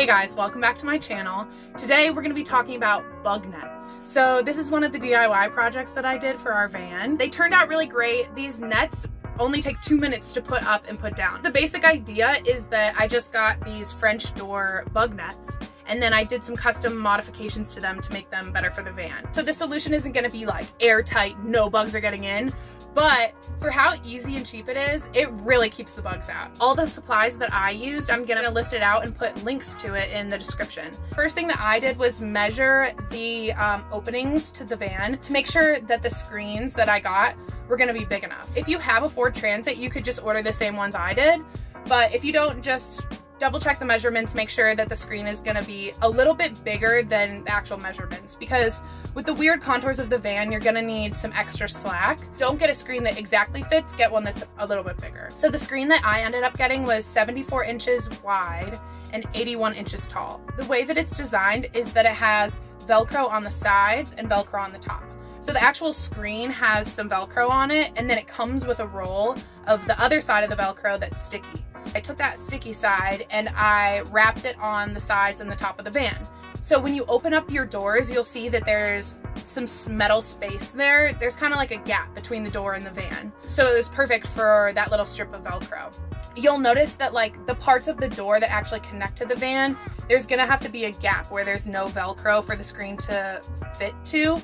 Hey guys, welcome back to my channel. Today we're going to be talking about bug nets. So this is one of the DIY projects that I did for our van. They turned out really great. These nets only take two minutes to put up and put down. The basic idea is that I just got these French door bug nets and then I did some custom modifications to them to make them better for the van. So the solution isn't gonna be like airtight, no bugs are getting in, but for how easy and cheap it is, it really keeps the bugs out. All the supplies that I used, I'm gonna list it out and put links to it in the description. First thing that I did was measure the um, openings to the van to make sure that the screens that I got were gonna be big enough. If you have a Ford Transit, you could just order the same ones I did, but if you don't, just double check the measurements, make sure that the screen is gonna be a little bit bigger than the actual measurements because with the weird contours of the van, you're gonna need some extra slack. Don't get a screen that exactly fits, get one that's a little bit bigger. So the screen that I ended up getting was 74 inches wide and 81 inches tall. The way that it's designed is that it has Velcro on the sides and Velcro on the top. So the actual screen has some Velcro on it and then it comes with a roll of the other side of the Velcro that's sticky. I took that sticky side and I wrapped it on the sides and the top of the van. So when you open up your doors, you'll see that there's some metal space there. There's kind of like a gap between the door and the van. So it was perfect for that little strip of Velcro. You'll notice that like the parts of the door that actually connect to the van, there's gonna have to be a gap where there's no Velcro for the screen to fit to.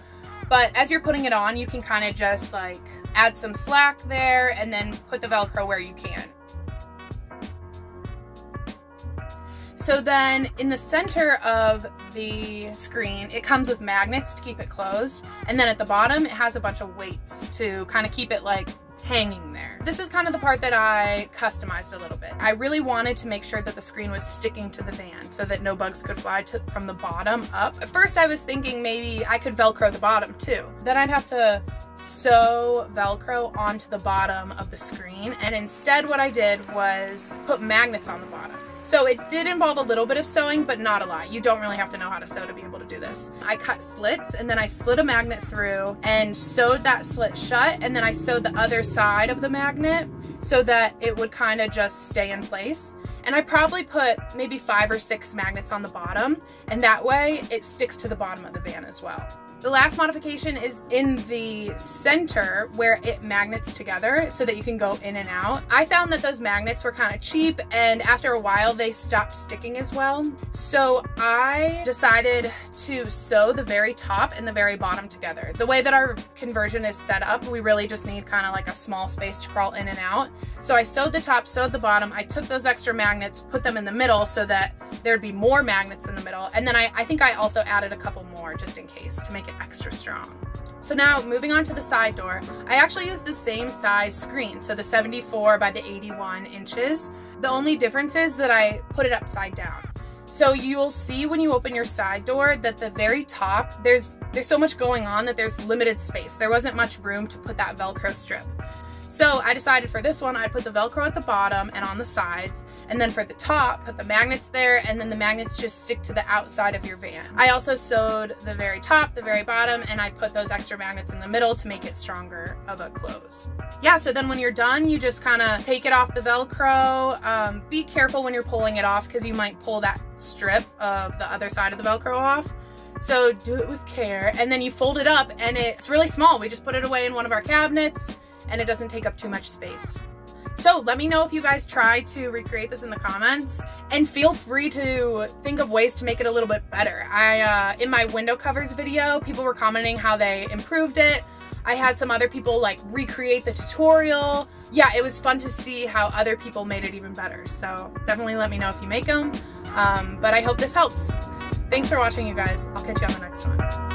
But as you're putting it on, you can kind of just like add some slack there and then put the Velcro where you can. So then in the center of the screen, it comes with magnets to keep it closed. And then at the bottom, it has a bunch of weights to kind of keep it like hanging there. This is kind of the part that I customized a little bit. I really wanted to make sure that the screen was sticking to the van so that no bugs could fly to, from the bottom up. At first I was thinking maybe I could Velcro the bottom too. Then I'd have to sew Velcro onto the bottom of the screen. And instead what I did was put magnets on the bottom. So it did involve a little bit of sewing, but not a lot. You don't really have to know how to sew to be able to do this. I cut slits and then I slid a magnet through and sewed that slit shut. And then I sewed the other side of the magnet so that it would kind of just stay in place. And I probably put maybe five or six magnets on the bottom and that way it sticks to the bottom of the van as well. The last modification is in the center where it magnets together so that you can go in and out. I found that those magnets were kind of cheap and after a while they stopped sticking as well. So I decided to sew the very top and the very bottom together. The way that our conversion is set up, we really just need kind of like a small space to crawl in and out. So I sewed the top, sewed the bottom. I took those extra magnets, put them in the middle so that there'd be more magnets in the middle. And then I, I think I also added a couple more just in case to make make it extra strong. So now moving on to the side door, I actually used the same size screen, so the 74 by the 81 inches. The only difference is that I put it upside down. So you'll see when you open your side door that the very top, there's there's so much going on that there's limited space. There wasn't much room to put that Velcro strip. So I decided for this one, I'd put the Velcro at the bottom and on the sides, and then for the top, put the magnets there, and then the magnets just stick to the outside of your van. I also sewed the very top, the very bottom, and I put those extra magnets in the middle to make it stronger of a close. Yeah, so then when you're done, you just kind of take it off the Velcro. Um, be careful when you're pulling it off because you might pull that strip of the other side of the Velcro off. So do it with care. And then you fold it up and it's really small. We just put it away in one of our cabinets and it doesn't take up too much space. So let me know if you guys try to recreate this in the comments and feel free to think of ways to make it a little bit better. I, uh, in my window covers video, people were commenting how they improved it. I had some other people like recreate the tutorial. Yeah, it was fun to see how other people made it even better. So definitely let me know if you make them. Um, but I hope this helps. Thanks for watching you guys. I'll catch you on the next one.